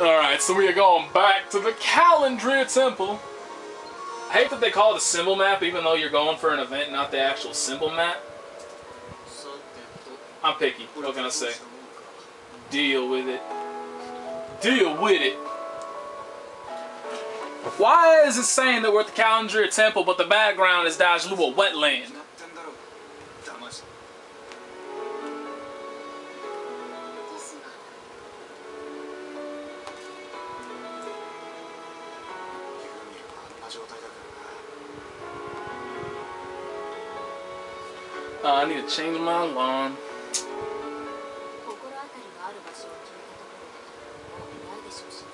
Alright, so we are going back to the Calendrier Temple. I hate that they call it a symbol map even though you're going for an event, not the actual symbol map. I'm picky. What can I say? Deal with it. Deal with it. Why is it saying that we're at the Calendrier Temple, but the background is Dajlua wetland? 状態だから Uh, I need to change my alarm. 心当たりがある場所を決めたところでもういないでしょうしね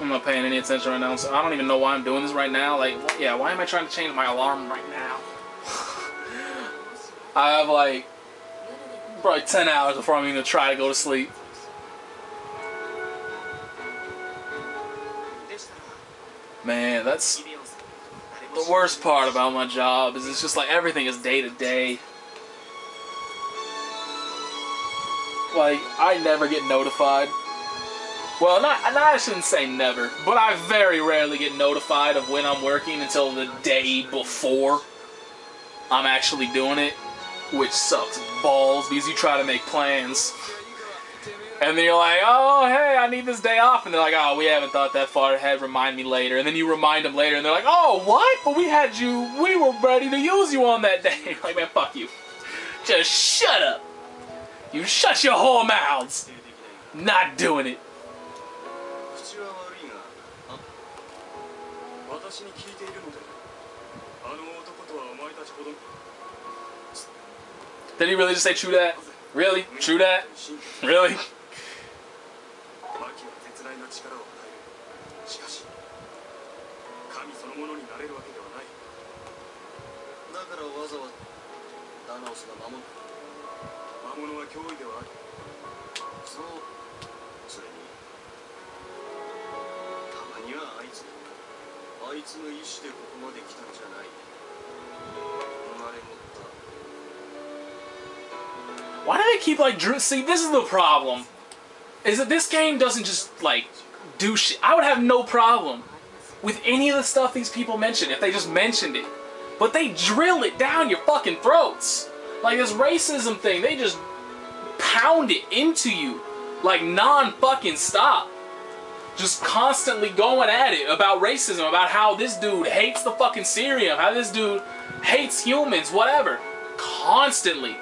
I'm not paying any attention right now, so I don't even know why I'm doing this right now. Like, yeah, why am I trying to change my alarm right now? I have like 夜で probably 10 hours before I'm even gonna try to go to sleep. でしたら Man, that's 君を誰も the worst part about my job is it's just like everything is day to day. Like I never get notified. Well, not, I shouldn't say never, but I very rarely get notified of when I'm working until the day before I'm actually doing it, which sucks balls because you try to make plans. And then you're like, oh, hey, I need this day off. And they're like, oh, we haven't thought that far ahead. Remind me later. And then you remind them later, and they're like, oh, what? But we had you, we were ready to use you on that day. You're like, man, fuck you. Just shut up. You shut your whole mouths. Not doing it. Did he really just say true that? Really? True that? Really? 絶大な力を与える。しかし神そのものになれるわけではない。だからわざわざダナオスが守る。魔物は脅威ではある。そうそれに。たまにはあいつ。あいつの意志でここまで来たんじゃない。生まれ持った。Why do they keep like Drew? See, this is the problem. Is that this game doesn't just like do shit. I would have no problem with any of the stuff these people mention if they just mentioned it. But they drill it down your fucking throats. Like this racism thing, they just pound it into you like non fucking stop. Just constantly going at it about racism, about how this dude hates the fucking Syrian, how this dude hates humans, whatever. Constantly.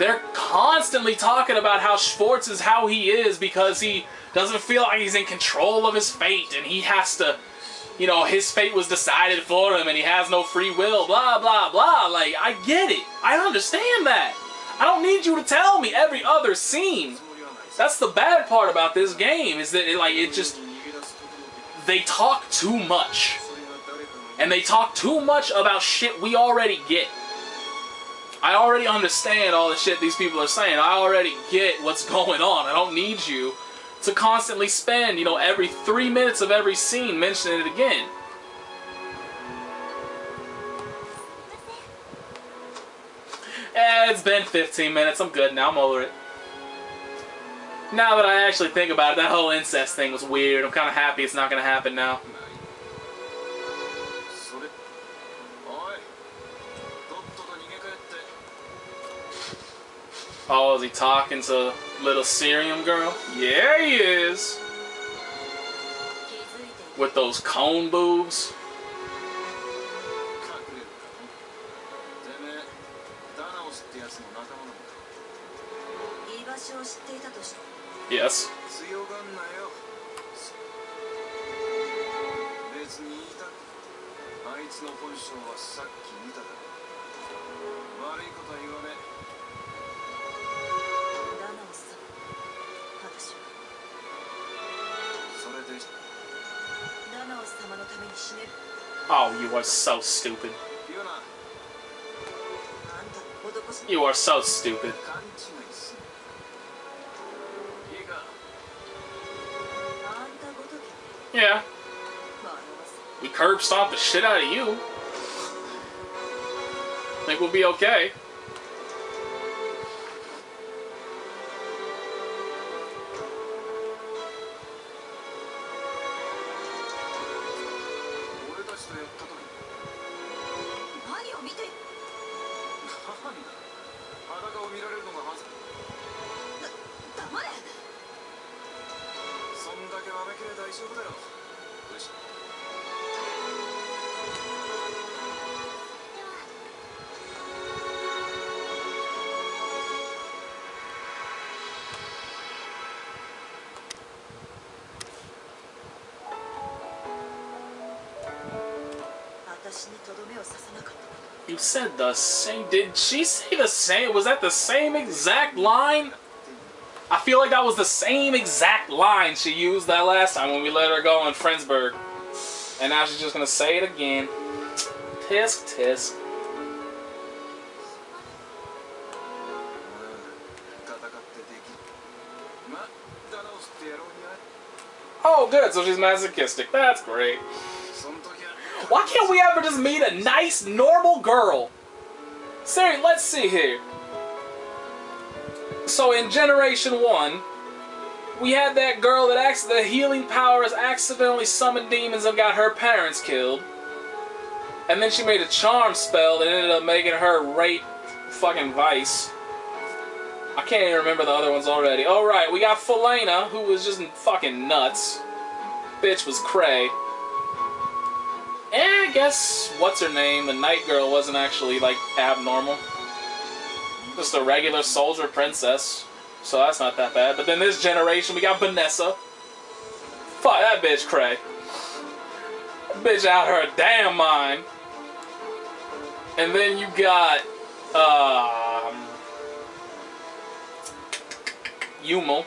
They're constantly talking about how Schwartz is how he is because he doesn't feel like he's in control of his fate and he has to, you know, his fate was decided for him and he has no free will, blah, blah, blah. Like, I get it. I understand that. I don't need you to tell me every other scene. That's the bad part about this game is that it, like, it just, they talk too much. And they talk too much about shit we already get. I already understand all the shit these people are saying. I already get what's going on. I don't need you to constantly spend, you know, every three minutes of every scene mentioning it again. Eh, it's been 15 minutes. I'm good now. I'm over it. Now that I actually think about it, that whole incest thing was weird. I'm kind of happy it's not going to happen now. Oh, is he talking to little Serium girl? Yeah, he is. With those cone boobs. Yes. Oh, you are so stupid. You are so stupid. Yeah. We curb stomp the shit out of you. Think we'll be okay. 裸を見られるのが恥ず黙れ。そんだけわめきれ大丈夫だよ。よし私にとどめを刺さなかった You said the same. Did she say the same? Was that the same exact line? I feel like that was the same exact line she used that last time when we let her go in Friendsburg. And now she's just gonna say it again. Tisk, tisk. Oh, good, so she's masochistic. That's great. Why can't we ever just meet a nice, normal girl? Siri, let's see here. So in Generation 1, we had that girl that acts the healing powers accidentally summoned demons and got her parents killed. And then she made a charm spell that ended up making her rape fucking Weiss. I can't even remember the other ones already. Alright, we got Felena, who was just fucking nuts. Bitch was cray. And I guess what's her name? The night girl wasn't actually like abnormal. Just a regular soldier princess. So that's not that bad. But then this generation we got Vanessa. Fuck that bitch cray. That bitch out her damn mind. And then you got um Yumo.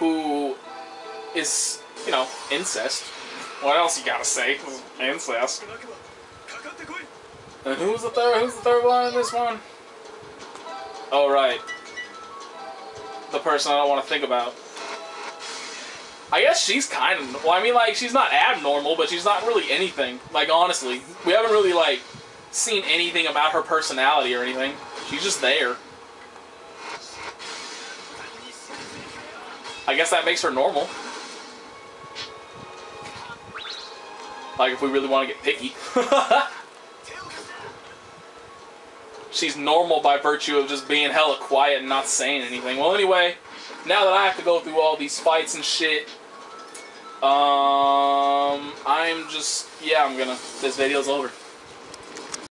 Who is, you know, incest. What else you gotta say? Cause incest. And who's the third? Who's the third one in this one? Oh right, the person I don't want to think about. I guess she's kind of. Well, I mean, like she's not abnormal, but she's not really anything. Like honestly, we haven't really like seen anything about her personality or anything. She's just there. I guess that makes her normal. Like if we really want to get picky. She's normal by virtue of just being hella quiet and not saying anything. Well, anyway, now that I have to go through all these fights and shit, um, I'm just, yeah, I'm gonna, this video's over.